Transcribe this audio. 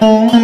Oh.